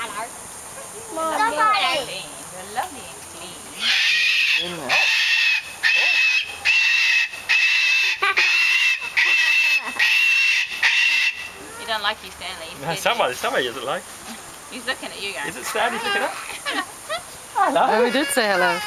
Hello. Mommy. Lovely. You're lovely and clean. In there. You don't like you, Stanley. No, somebody, somebody doesn't like. He's looking at you guys. Is it Stanley? Looking up. Hello. Oh, we did say hello.